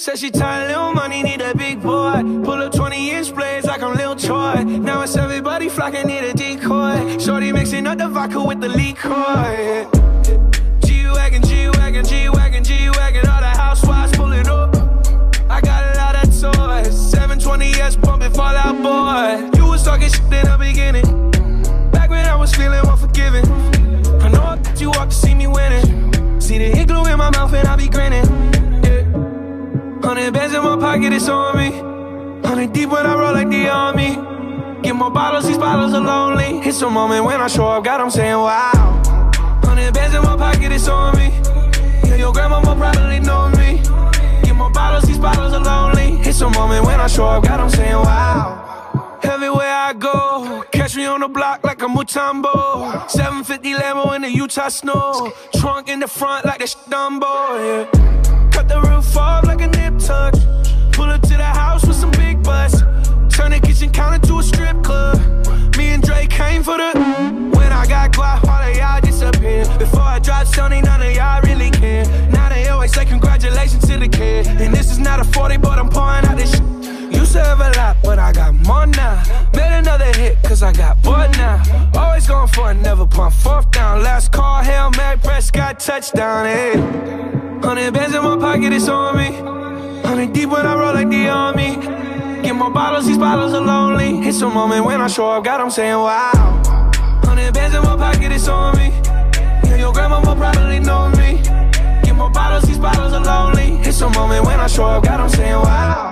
Said she tired, little money, need a big boy. Pull up 20 inch blades like I'm Lil Troy. Now it's everybody flocking, need a decoy. Shorty mixing up the vodka with the liquor. G-Wagon, G-Wagon, G-Wagon, G-Wagon. All the housewives pulling up. I got a lot of toys. 720S pumping Fall Out Boy. You was talking shit in the pocket, it's on me. Hundred deep when I roll like the army. Get more bottles, these bottles are lonely. It's a moment when I show up, God, I'm saying wow. Hundred bands in my pocket, it's on me. Yeah, your grandma will probably know me. Get more bottles, these bottles are lonely. It's a moment when I show up, God, I'm saying wow. Everywhere I go, catch me on the block like a Mutombo. 750 Lambo in the Utah snow. Trunk in the front like the Dumbo, yeah. Cut the roof off like a nip tuck. Pull up to the house with some big butts. Turn the kitchen counter to a strip club. Me and Dre came for the. When I got guap, all of y'all disappear. Before I drop Stoney, none of y'all really care. Now they always say congratulations to the kid. And this is not a 40, but I'm pouring out this shit. Used to have a lot, but I got more now. Made another hit, cause I got bored now. Always going for it, never punt fourth down. Last call, Hail Mary, Prescott, touchdown, hey. Hundred bands in my pocket, it's on me. Hundred deep when I roll like the army. Get more bottles, these bottles are lonely. It's a moment when I show up, God, I'm saying wow. Hundred bands in my pocket, it's on me. Yeah, your grandma will probably know me. Get more bottles, these bottles are lonely. It's a moment when I show up, God, I'm saying wow.